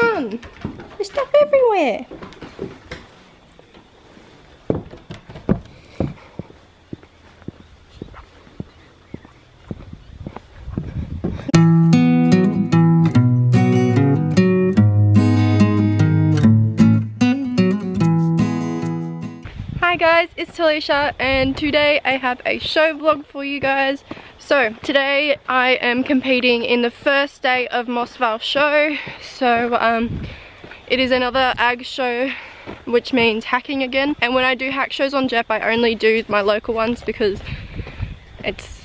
done? There's stuff everywhere. Hi guys, it's Talicia and today I have a show vlog for you guys. So today I am competing in the first day of Moss Vale show. So um, it is another ag show which means hacking again. And when I do hack shows on Jep I only do my local ones because it's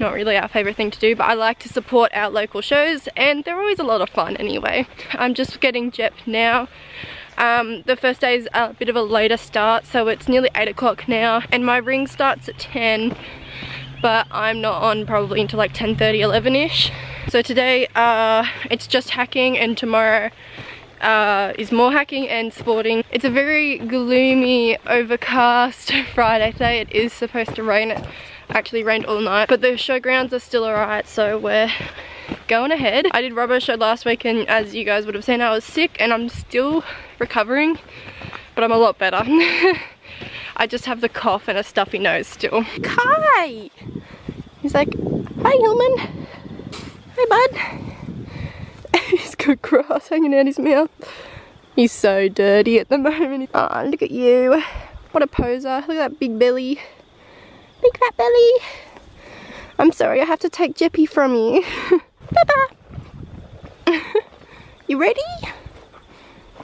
not really our favourite thing to do but I like to support our local shows and they're always a lot of fun anyway. I'm just getting Jep now um, the first day is a bit of a later start, so it's nearly 8 o'clock now, and my ring starts at 10, but I'm not on probably until like 10.30, 11ish. So today, uh, it's just hacking, and tomorrow uh, is more hacking and sporting. It's a very gloomy, overcast Friday day. It is supposed to rain. It actually rained all night, but the showgrounds are still alright, so we're going ahead. I did rubber show last week and as you guys would have seen I was sick and I'm still recovering but I'm a lot better. I just have the cough and a stuffy nose still. Kai! He's like, hi Hillman. Hi bud. He's got grass hanging out his mouth. He's so dirty at the moment. Oh, look at you. What a poser. Look at that big belly. Big fat belly. I'm sorry, I have to take Jeppy from you. Bye-bye. you ready?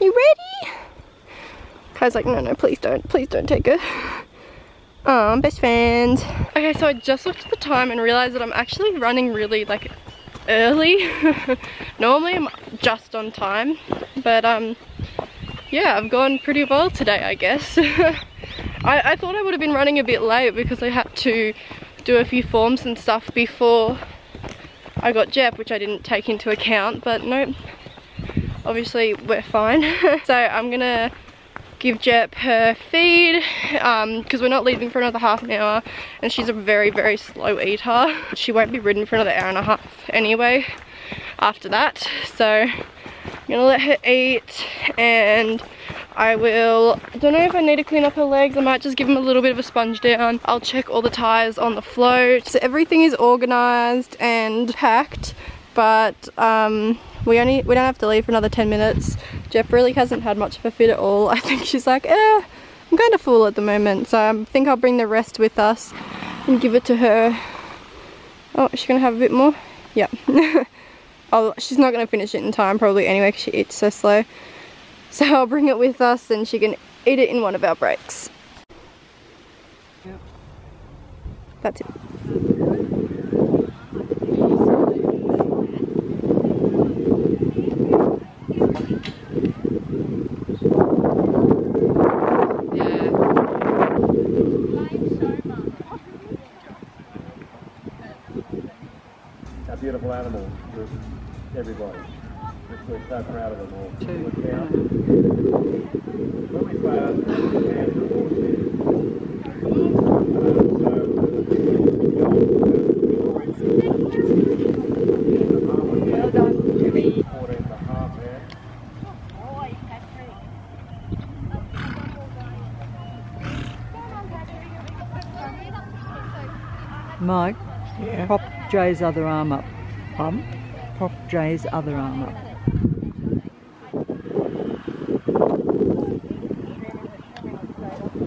You ready? Kai's like, no, no, please don't. Please don't take her. Um, best friends. Okay, so I just looked at the time and realized that I'm actually running really, like, early. Normally I'm just on time, but, um, yeah, I've gone pretty well today, I guess. I, I thought I would have been running a bit late because I had to do a few forms and stuff before I got Jep, which I didn't take into account, but nope, obviously we're fine. so I'm gonna give Jep her feed because um, we're not leaving for another half an hour and she's a very, very slow eater. She won't be ridden for another hour and a half anyway after that. So I'm gonna let her eat and I will, I don't know if I need to clean up her legs, I might just give them a little bit of a sponge down. I'll check all the tyres on the float. So everything is organised and packed, but um, we only, we don't have to leave for another 10 minutes. Jep really hasn't had much of a fit at all. I think she's like, eh, I'm kind of full at the moment, so I think I'll bring the rest with us and give it to her. Oh, is she gonna have a bit more? Yeah. oh, she's not gonna finish it in time probably anyway because she eats so slow. So I'll bring it with us and she can eat it in one of our breaks. Yep. That's it. A beautiful animal with everybody. We're so proud of them all. Two. Look out. When we play out, and the Well done, Jimmy. 14 and a half there. Mike, Yeah. Prop Jay's other arm up. Um, prop Jay's other arm up.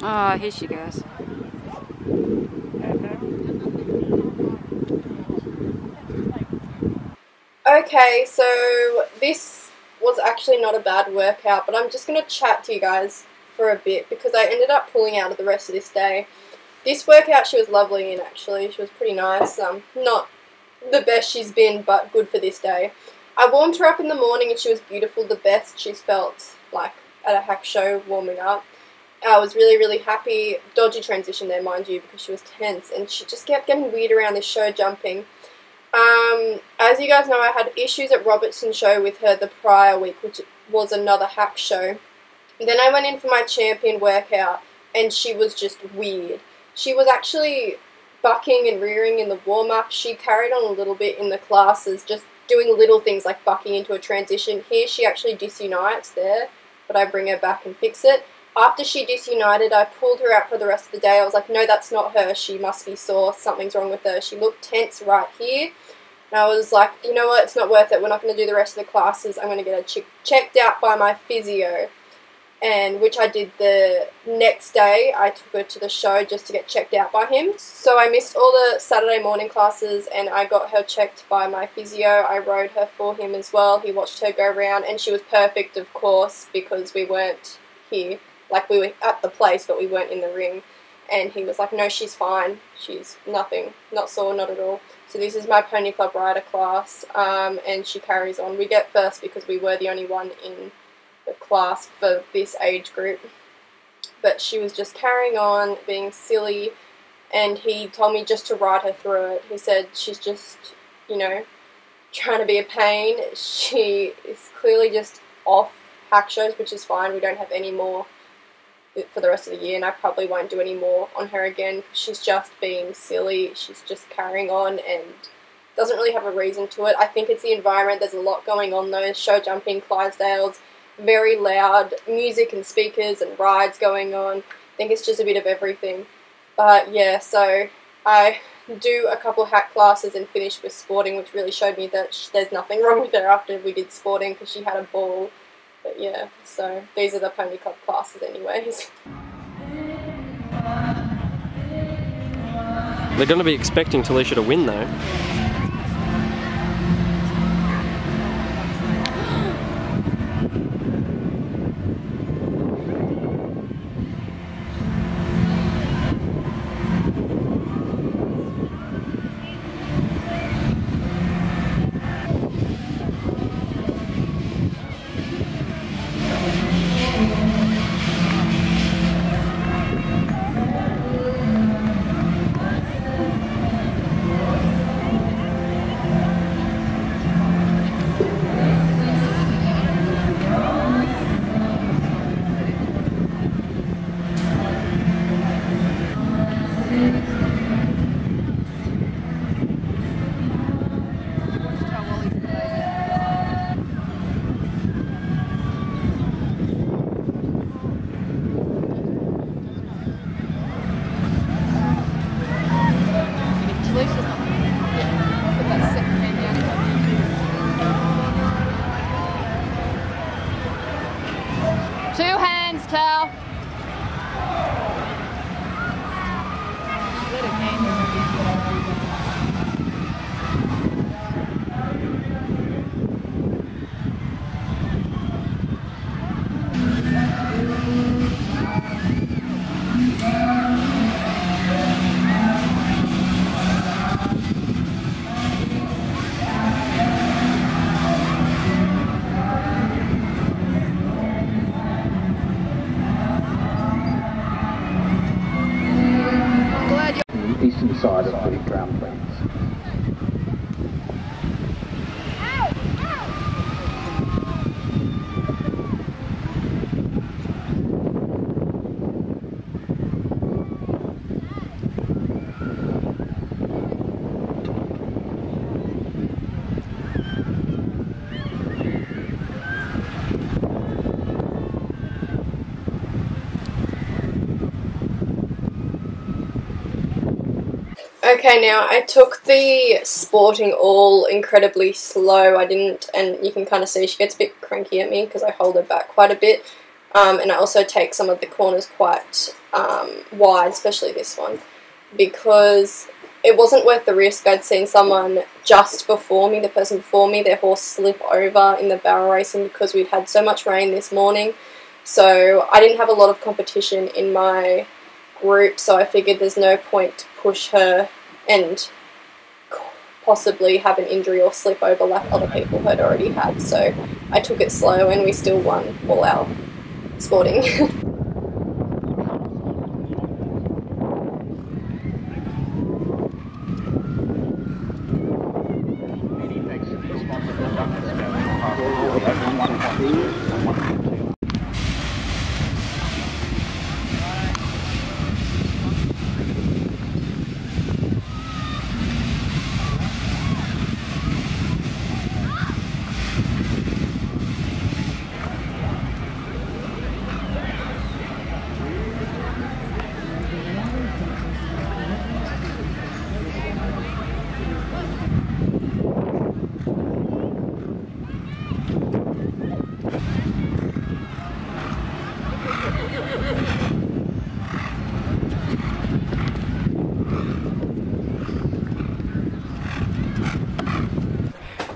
Ah, here she goes. Okay, so this was actually not a bad workout, but I'm just going to chat to you guys for a bit because I ended up pulling out of the rest of this day. This workout she was lovely in actually, she was pretty nice. Um, not the best she's been, but good for this day. I warmed her up in the morning and she was beautiful, the best she's felt like at a hack show warming up. I was really, really happy. Dodgy transition there, mind you, because she was tense and she just kept getting weird around this show jumping. Um, as you guys know, I had issues at Robertson show with her the prior week, which was another hack show. Then I went in for my champion workout and she was just weird. She was actually bucking and rearing in the warm up. She carried on a little bit in the classes, just doing little things like bucking into a transition. Here she actually disunites there, but I bring her back and fix it. After she disunited, I pulled her out for the rest of the day. I was like, no, that's not her. She must be sore. Something's wrong with her. She looked tense right here. And I was like, you know what? It's not worth it. We're not going to do the rest of the classes. I'm going to get her ch- checked out by my physio and which I did the next day. I took her to the show just to get checked out by him. So I missed all the Saturday morning classes and I got her checked by my physio. I rode her for him as well. He watched her go around and she was perfect, of course, because we weren't here. Like we were at the place, but we weren't in the ring. And he was like, no, she's fine. She's nothing, not sore, not at all. So this is my Pony Club rider class, um, and she carries on. We get first because we were the only one in the class for this age group. But she was just carrying on, being silly, and he told me just to ride her through it. He said she's just, you know, trying to be a pain. She is clearly just off hack shows, which is fine. We don't have any more for the rest of the year, and I probably won't do any more on her again. She's just being silly. She's just carrying on and doesn't really have a reason to it. I think it's the environment. There's a lot going on though. Show jumping, Clydesdales, very loud music and speakers and rides going on. I think it's just a bit of everything. But yeah, so I do a couple of hack classes and finish with sporting, which really showed me that there's nothing wrong with her after we did sporting because she had a ball. But yeah, so these are the Pony Club classes anyways. They're going to be expecting Talicia to win though. Okay, now I took the sporting all incredibly slow. I didn't, and you can kind of see she gets a bit cranky at me because I hold her back quite a bit. Um, and I also take some of the corners quite um, wide, especially this one, because it wasn't worth the risk. I'd seen someone just before me, the person before me, their horse slip over in the barrel racing because we'd had so much rain this morning. So I didn't have a lot of competition in my group, so I figured there's no point to push her and possibly have an injury or slip over like other people had already had. So I took it slow and we still won all our sporting.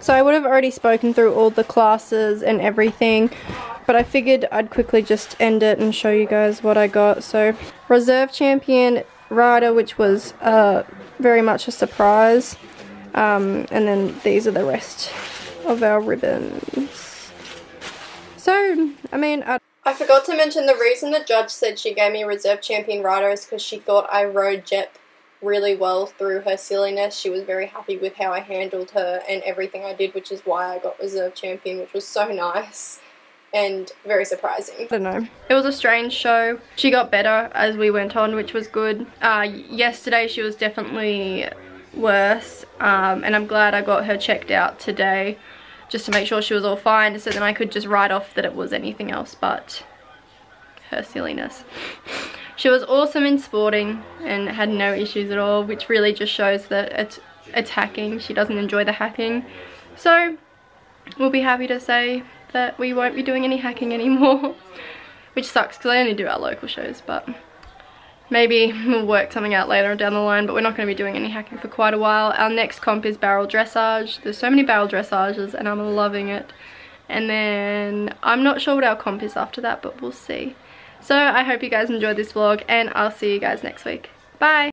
So I would have already spoken through all the classes and everything, but I figured I'd quickly just end it and show you guys what I got. So reserve champion rider, which was uh, very much a surprise. Um, and then these are the rest of our ribbons. So, I mean, I, I forgot to mention the reason the judge said she gave me reserve champion rider is because she thought I rode Jep really well through her silliness. She was very happy with how I handled her and everything I did, which is why I got reserve champion, which was so nice and very surprising. I don't know. It was a strange show. She got better as we went on, which was good. Uh, yesterday she was definitely worse um, and I'm glad I got her checked out today just to make sure she was all fine so then I could just write off that it was anything else but her silliness. She was awesome in sporting and had no issues at all which really just shows that it's, hacking. She doesn't enjoy the hacking. So we'll be happy to say that we won't be doing any hacking anymore which sucks because I only do our local shows but maybe we'll work something out later down the line but we're not going to be doing any hacking for quite a while our next comp is barrel dressage there's so many barrel dressages and i'm loving it and then i'm not sure what our comp is after that but we'll see so i hope you guys enjoyed this vlog and i'll see you guys next week. Bye